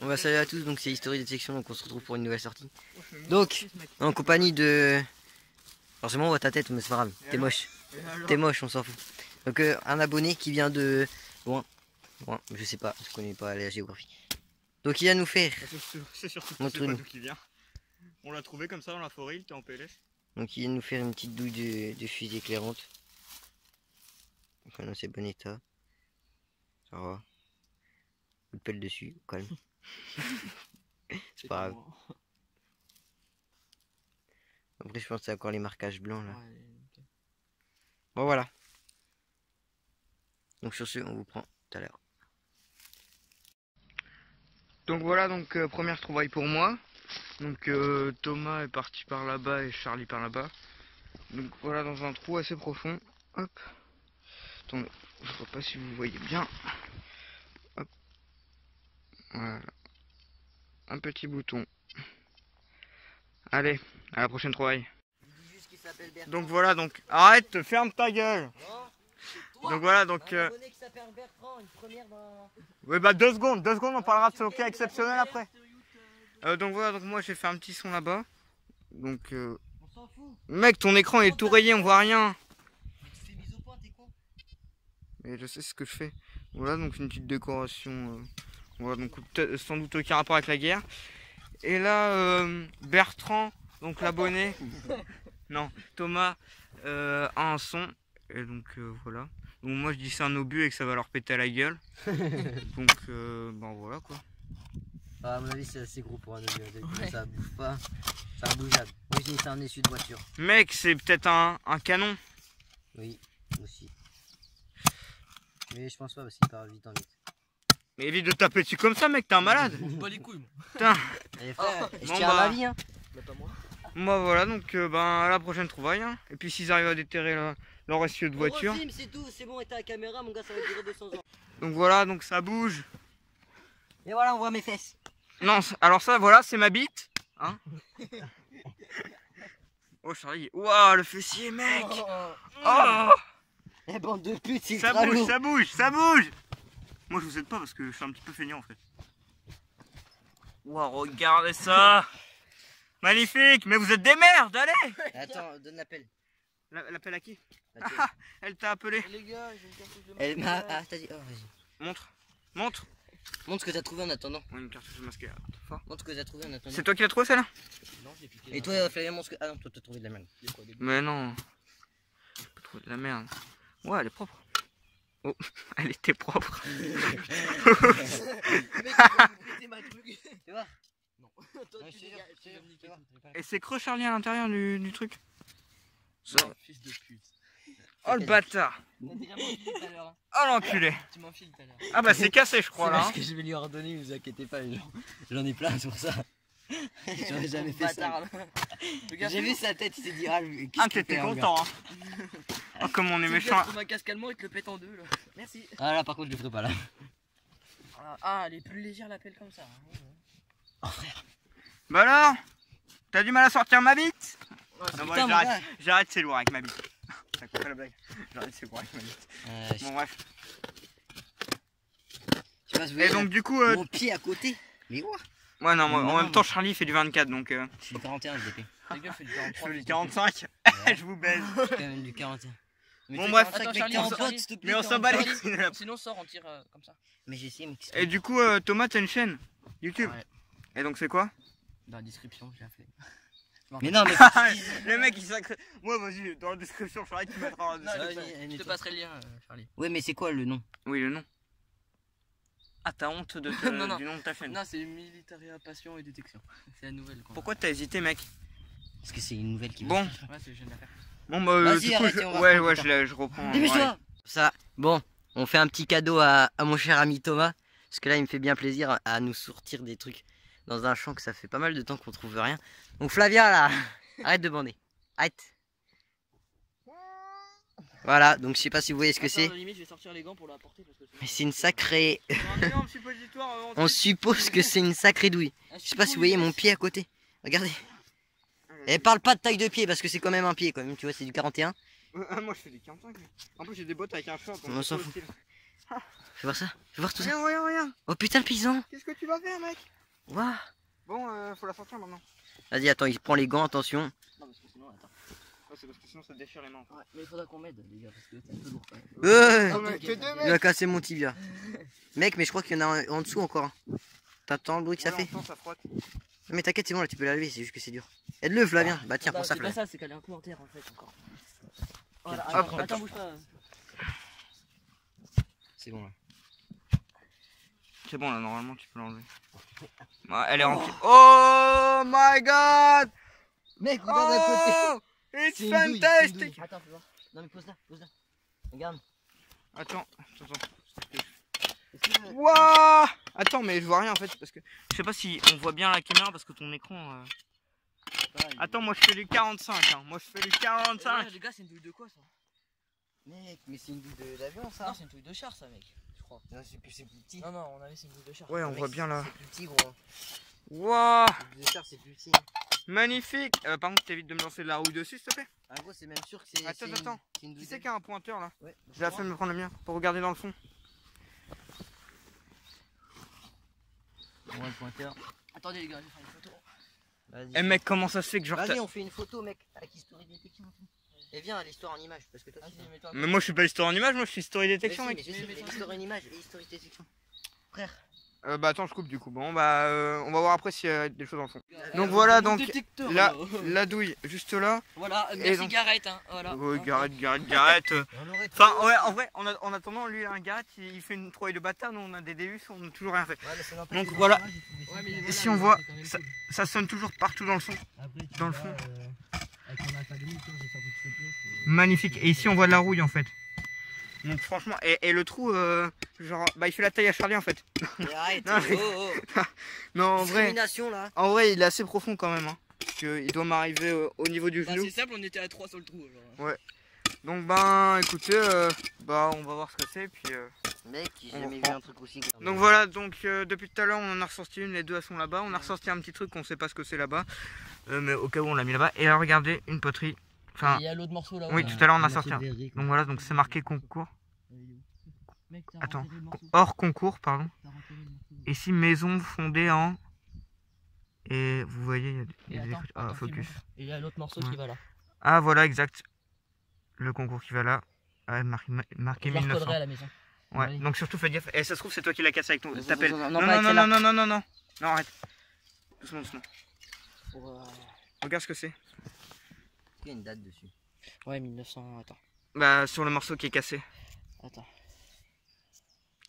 On va saluer à tous, donc c'est History Détection, donc on se retrouve pour une nouvelle sortie. Donc, en compagnie de... Forcément on voit ta tête, mais c'est pas grave, t'es moche. T'es moche, on s'en fout. Donc euh, un abonné qui vient de loin. Loin, je sais pas, je connais pas la géographie. Donc il vient nous faire. C'est surtout d'où qui vient. On l'a trouvé comme ça dans la forêt, il était en PLS. Donc il vient nous faire une petite douille de, de fusée éclairante. Enfin non, c'est bon état. Ça va. De pelle dessus, calme. c'est pas grave. Après je pense que c'est encore les marquages blancs là. Bon voilà. Donc sur ce, on vous prend tout à l'heure. Donc voilà, donc euh, première trouvaille pour moi. Donc euh, Thomas est parti par là-bas et Charlie par là-bas. Donc voilà, dans un trou assez profond. Hop. Attendez, je vois pas si vous voyez bien. Hop. Voilà. Un petit bouton. Allez, à la prochaine trouvaille. Donc voilà, donc arrête, ferme ta gueule. Donc voilà, donc. euh, Oui, bah deux secondes, deux secondes, on parlera de ce cas exceptionnel après. Euh, donc voilà, donc moi j'ai fait un petit son là-bas. Donc. euh, Mec, ton écran est tout rayé, on voit rien. Mais je sais ce que je fais. Voilà, donc une petite décoration. euh, Voilà, donc peut-être- sans doute aucun rapport avec la guerre. Et là, euh, Bertrand, donc l'abonné. non, Thomas euh, a un son. Et donc euh, voilà. Donc moi je dis c'est un obus et que ça va leur péter à la gueule. donc euh, ben voilà quoi. Ah, à mon avis, c'est assez gros pour un obus. Ça bouge pas. C'est imbougeable. Moi, j'ai c'est un essuie de voiture. Mec, c'est peut-être un, un canon. Oui, aussi. Mais je pense pas parce qu'il part vite en vite. Mais évite de taper dessus comme ça, mec, t'es un malade. Pas les couilles, moi. Putain. Allez, frère, je bon, tiens à bah. ma vie, hein. Mais pas moi. Moi voilà, donc euh, ben à la prochaine trouvaille. hein. Et puis s'ils arrivent à déterrer la- leur essieu de voiture. C'est tout, c'est bon, et t'as la caméra, mon gars, ça va durer 200 ans. Donc voilà, donc ça bouge. Et voilà, on voit mes fesses. Non, alors ça voilà, c'est ma bite. Hein oh Charlie, waouh le fessier mec. Oh, Eh, bande de putes, c'est ça bouge, ça bouge, ça bouge. Moi je vous aide pas parce que je suis un petit peu feignant en fait. Waouh, regardez ça. Magnifique, mais vous êtes des merdes, allez Attends, donne l'appel. La- L'appel à qui. Ah, Elle t'a appelé. Les gars, j'ai une cartouche de Elle m'a. Ah, t'as dit. Oh, vas-y. Montre, montre. Montre ce que t'as trouvé en attendant. Ouais, une cartouche masquée. Fort. Montre ce que t'as trouvé en attendant. C'est toi qui l'as trouvé celle-là Non, j'ai piqué. Et toi, Flavien, montre ce que. Ah non, toi, t'as trouvé de la merde. Des quoi, des Mais non. J'ai pas trouvé de la merde. Ouais, elle est propre. Oh, elle était propre. ma truc. Tu vois Non. Toi, Ouais, tu tout, t'es pas- Et c'est creux Charlie à l'intérieur du, du truc. Ça- Non, Fils de pute. Oh le bâtard. Hein. Oh l'enculé. Tu m'enfiles tout à l'heure. Ah bah c'est cassé je crois là. parce hein. que je vais lui redonner, vous inquiétez pas, les gens. J'en ai plein, pour ça. J'en ai jamais fait ça. J'ai vu sa tête, il s'est dit, ah, Ah t'étais gars content hein. Oh comme on est méchant. un casque allemand, il te le pète en deux là. Merci. Ah là, par contre, je le ferai pas là. Ah, Ah, elle est plus légère l'appel comme ça. hein. Oh frère. Bah alors? T'as du mal à sortir ma bite? Non, moi, mon j'arrête, gars. j'arrête, c'est lourd avec ma bite. T'as compris la blague J'arrête, c'est lourd avec ma bite. Euh, je Bon bref. je sais pas si vous Et voyez, donc du coup, euh... mon pied à côté. Mais ouais. ouais non, moi, Non, en même temps Charlie fait du 24 donc euh, Je suis du 41, je l'ai fait. Les gars, fais du je 43. fais du 45. je vous baise. Je suis quand même du 41. Mais Bon, fais bref. 45, Attends, mec, Charlie, t'es en on pote, Charlie. s'il te plaît, Mais on s'en les couilles Sinon, sort, on tire euh, comme ça. Mais j'ai essayé, mais qu'est-ce que Et du coup euh, Thomas t'as une chaîne YouTube. Ouais. Et donc c'est quoi? Dans la description, j'ai Mais non, mais. Le mec il sacré. Moi vas-y, dans la description, Charlie tu mettras en Non, description. Je te- passerai le lien, euh, Charlie. Ouais, mais c'est quoi le nom? Oui, le nom. Ah, t'as honte de te- Non, non. du nom de ta chaîne. Non, c'est Militaria Passion et Détection. C'est la nouvelle. Quoi. Pourquoi t'as hésité, mec? Parce que c'est une nouvelle qui Bon, Ouais, c'est bon, bah, euh, du coup, je... ouais, ouais, je, reprends. Dépêche-toi ouais. Ça, bon, on fait un petit cadeau à, à mon cher ami Thomas. Parce que là, il me fait bien plaisir à nous sortir des trucs dans un champ que ça fait pas mal de temps qu'on trouve rien. Donc Flavia, là, arrête de bander. Arrête. Voilà, donc je sais pas si vous voyez ce que c'est. Mais c'est une sacrée... On suppose que c'est une sacrée douille. Je sais pas si vous voyez mon pied à côté. Regardez. Et parle pas de taille de pied parce que c'est quand même un pied quand même, tu vois, c'est du 41. Ah, moi je fais des 45. mais- En plus j'ai des bottes avec un short. On s'en fout. Fais voir ça, fais voir tout ça. Regarde, regarde, regarde. Oh putain le paysan Qu'est-ce que tu vas faire, mec? Waouh Bon, euh, faut la sortir maintenant. Vas-y, attends, il prend les gants, attention. Non, parce que sinon, attends. Ouais, c'est parce que sinon ça déchire les mains. Ouais, mais il faudra qu'on m'aide, les gars, parce que c'est un peu lourd quand même. Euh, Oh, mec, que deux il va casser mon tibia. Mec, mais je crois qu'il y en a un en dessous encore. T'entends le bruit que ça Ouais, fait ça frotte. Mais t'inquiète, c'est bon, là tu peux la lever, c'est juste que c'est dur. Aide-le, Flavien. Bah tiens, Bah, prends ça, c'est pas Flavien. ça, c'est qu'elle est un peu en terre en fait encore. Voilà, attends, attends, bouge pas. C'est bon là. C'est bon là, normalement tu peux l'enlever. Ouais, elle est remplie. Oh my god Mec, Oh It's C'est une douille, c'est une fantastic. Attends, fais voir. Non, mais pose là, pose là. Regarde. Attends, attends, attends. Wouah Attends, mais je vois rien en fait parce que je sais pas si on voit bien la caméra parce que ton écran. euh, Attends, moi je fais du 45. Hein. Moi je fais du 45. Les gars, c'est une douille de quoi ça? Mec, mais c'est une douille de- d'avion ça. Non, c'est une douille de char ça, mec. Non, c'est plus, c'est plus petit. Non, non, on avait c'est une douille de char. Ouais, on voit bien là. C'est plus petit, gros. Wouah char, c'est plus petit. Magnifique euh, Par contre, t'évites de me lancer de la rouille dessus, s'il te plaît. En gros, c'est même sûr que c'est. Attends, une- attends. c'est une Qui c'est qu'il y a un pointeur là Ouais. J'ai la flemme de prendre le mien pour regarder dans le fond. On voit le pointeur. Attendez, les gars, je vais faire une photo. Vas-y. Eh mec, comment ça se fait que genre. Vas-y, on fait une photo, mec, avec History Détection et viens à l'histoire en image, parce que toi, tu Vas-y, mets-toi. Mais moi je suis pas histoire en image, moi je suis story Mais détection, si, mec. mais je sais, mais History en image et History Détection. Frère. Euh, bah attends, je coupe du coup. Bon, bah euh, on va voir après s'il y a des choses dans le fond. Euh, Donc voilà, mon donc, détecteur, La, douille, juste là. Voilà, Et merci donc- Gareth, hein. Voilà. Ouais, Hein. Gareth, Gareth, Gareth. euh. On aurait Enfin, ouais, en vrai, en, a- en attendant, lui, un Gareth, il, il fait une trouvaille de bâtard. Nous, on a des Deus, on n'a toujours rien fait. Ouais, mais ça n'empêche Donc que voilà. Ouais, mais voilà, si on mais voit, c'est quand même ça- cool. Ça sonne toujours partout dans le son. Après, tu dans le vois, fond. euh, avec mon académie, j'ai fait un peu de photos, c'est- Magnifique. Et ici, on voit de la rouille en fait. Donc franchement, et, et le trou, euh, genre, bah il fait la taille à Charlie en fait. Mais arrête, Non, mais- oh, oh. Non, en vrai, là. en vrai, il est assez profond quand même. Hein, parce que il doit m'arriver euh, au niveau du Bah, genou. c'est simple, on était à 3 sur le trou. Genre. Donc ben, écoutez, euh, bah on va voir ce que c'est. Puis euh, Mec, j'ai On jamais vu un truc aussi. donc voilà. Donc euh, depuis tout à l'heure, on en a ressorti une. Les deux elles sont là-bas. On a ressorti un petit truc qu'on sait pas ce que c'est là-bas, Euh, mais au cas où on l'a mis là-bas. Et là, regardez, une poterie. Enfin, Il y a l'autre morceau là. oui, tout à l'heure on a sorti. Donc voilà, donc c'est marqué concours. Mec, Attends. Hors concours, pardon. Morceau. Ici, maison fondée en. Et vous voyez, il y a des- Et attends, trucs- Ah, attends, focus. Et il y a l'autre morceau Ouais. qui va là. Ah, voilà, exact. Le concours qui va là. Ah, marqué, marqué Je la 1900. recoderai à la maison. Ouais, Oui. donc surtout fais gaffe. Et ça se trouve, c'est toi qui l'as cassé avec ton. Non, non, non, Non, non, non, non, non, non, non, arrête. Doucement, doucement. Euh, Regarde ce que c'est. Il y a une date dessus. Ouais, 1900. Attends. Bah, sur le morceau qui est cassé. Attends.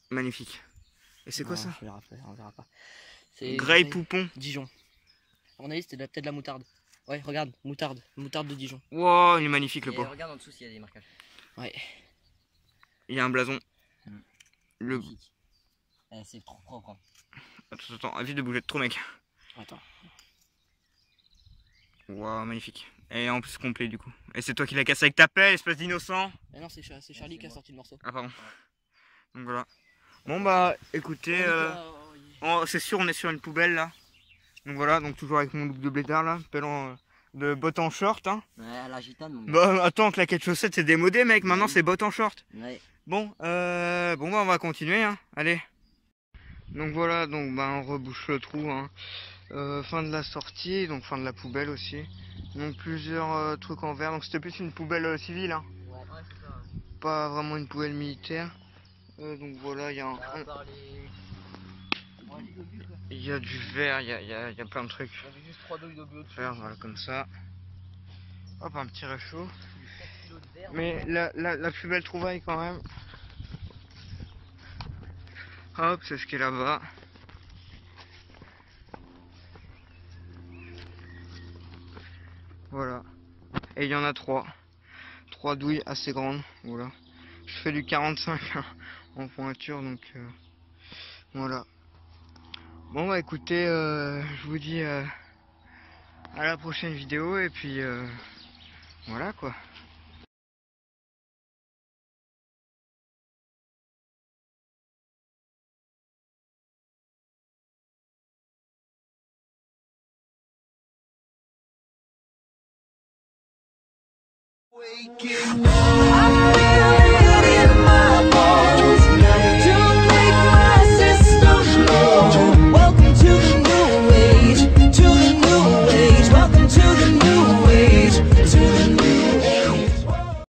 Magnifique. Et c'est quoi Non, ça On verra pas. On verra pas. C'est Grey Poupon. Dijon. À mon avis, c'était de la- peut-être de la moutarde. Ouais, regarde, moutarde. Moutarde de Dijon. Wow, il est magnifique le pot. regarde en dessous s'il y a des marquages. Ouais. Il y a un blason. Mm. Le. Eh, c'est trop propre. hein. Attends, attends, évite de bouger trop, mec. Attends. Wow, magnifique. Et en plus complet du coup. Et c'est toi qui l'as cassé avec ta pelle, espèce d'innocent. Mais non, c'est Char- c'est Charlie qui a moi. sorti le morceau. Ah, pardon. Donc voilà. Bon, bah, écoutez. euh, Oh, c'est sûr, on est sur une poubelle là. Donc voilà, donc toujours avec mon look de blédard là, pelle en, euh, de bottes en short. Hein. Ouais, à la gitane, mon gars. Bah attends, claquette chaussette c'est démodé mec, maintenant c'est bottes en short. Ouais. Bon, euh, bon bah on va continuer, hein. allez. Donc voilà, donc bah on rebouche le trou. Hein. Euh, fin de la sortie, donc fin de la poubelle aussi. Donc plusieurs euh, trucs en verre, donc c'était plus une poubelle euh, civile, hein. Ouais, pas vraiment une poubelle militaire. Euh, donc voilà, il y a un- il y a du verre, il y a, y a- plein de trucs. J'avais juste 3 douilles d'obus au-dessus. Faire, voilà, comme ça. Hop, un petit réchaud. Du 4 kilos de verre. Mais la, la, la plus belle trouvaille quand même. Hop, c'est ce qui est là-bas. Voilà. Et il y en a trois. Trois douilles assez grandes. Voilà. Je fais du 45 hein, en pointure, donc euh, voilà. Bon bah écoutez, euh, je vous dis euh, à la prochaine vidéo et puis voilà quoi. Waking up.